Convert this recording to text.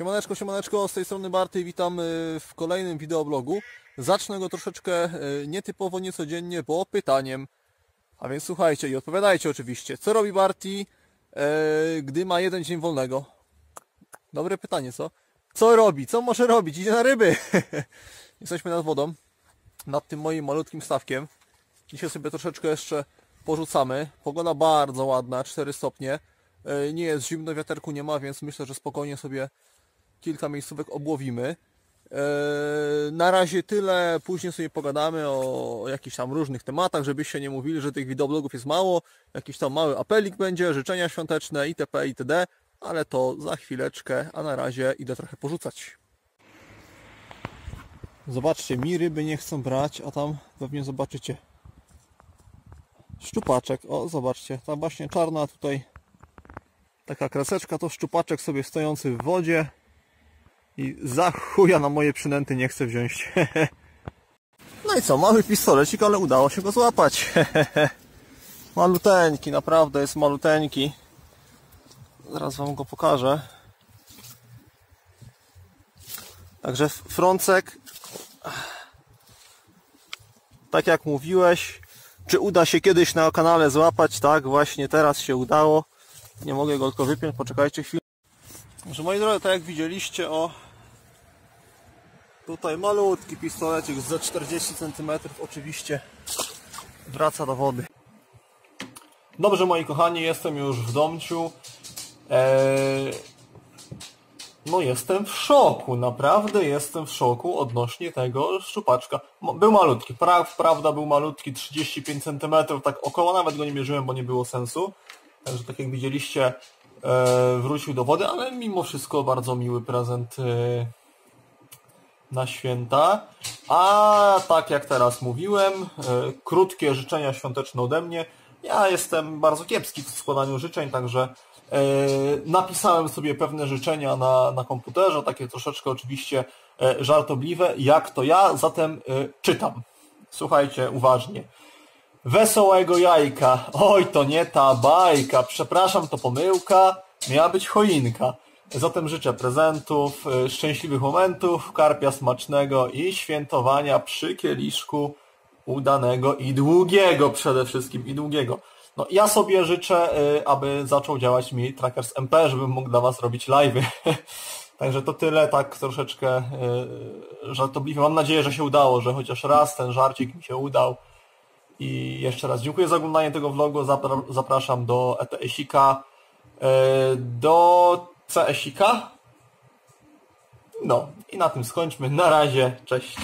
Siemaneczko, siemaneczko, z tej strony Barty witam y, w kolejnym wideoblogu. Zacznę go troszeczkę y, nietypowo, niecodziennie, bo pytaniem. A więc słuchajcie i odpowiadajcie oczywiście. Co robi Barty, e, gdy ma jeden dzień wolnego? Dobre pytanie, co? Co robi? Co może robić? Idzie na ryby! Jesteśmy nad wodą, nad tym moim malutkim stawkiem. Dzisiaj sobie troszeczkę jeszcze porzucamy. Pogoda bardzo ładna, 4 stopnie. Nie jest zimno, wiaterku nie ma, więc myślę, że spokojnie sobie kilka miejscówek obłowimy. E, Na razie tyle, później sobie pogadamy o jakichś tam różnych tematach, żebyście nie mówili, że tych wideoblogów jest mało, jakiś tam mały apelik będzie, życzenia świąteczne itp. itd. Ale to za chwileczkę, a na razie idę trochę porzucać. Zobaczcie, mi ryby nie chcą brać, a tam pewnie zobaczycie szczupaczek. O, zobaczcie, ta właśnie czarna tutaj taka kreseczka to szczupaczek sobie stojący w wodzie i za chuja na moje przynęty nie chce wziąć. No i co, mały pistolecik, ale udało się go złapać. Maluteńki, naprawdę jest maluteńki. Zaraz wam go pokażę. Także frącek, tak jak mówiłeś, czy uda się kiedyś na kanale złapać? Tak, właśnie teraz się udało. Nie mogę go tylko wypiąć, poczekajcie chwilę. Że moi drodzy, tak jak widzieliście, o tutaj malutki pistolecik za 40 cm oczywiście wraca do wody. Dobrze moi kochani, jestem już w domciu. Eee, no jestem w szoku, naprawdę jestem w szoku odnośnie tego szczupaczka. Był malutki, pra, prawda był malutki, 35 cm, tak około nawet go nie mierzyłem, bo nie było sensu. Także tak jak widzieliście, e, wrócił do wody, ale mimo wszystko bardzo miły prezent e, na święta. A tak jak teraz mówiłem, e, krótkie życzenia świąteczne ode mnie. Ja jestem bardzo kiepski w składaniu życzeń, także e, napisałem sobie pewne życzenia na, na komputerze, takie troszeczkę oczywiście e, żartobliwe, jak to ja, zatem czytam. Słuchajcie uważnie. Wesołego jajka. Oj, to nie ta bajka. Przepraszam, to pomyłka. Miała być choinka. Zatem życzę prezentów, y, szczęśliwych momentów, karpia smacznego i świętowania przy kieliszku udanego i długiego przede wszystkim i długiego. No ja sobie życzę, y, aby zaczął działać mi Trackers MP, żebym mógł dla Was robić live'y. Także to tyle, tak troszeczkę y, żartobliwie. Mam nadzieję, że się udało, że chociaż raz ten żarcik mi się udał. I jeszcze raz dziękuję za oglądanie tego vlogu. Zapra- Zapraszam do ETS-ika, do CS-ika. No i na tym skończmy. Na razie, cześć.